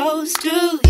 supposed to you.